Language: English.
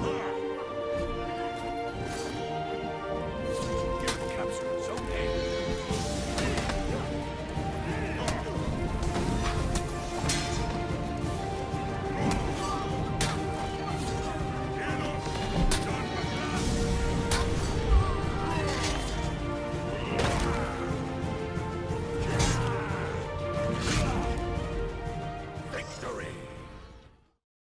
Yeah.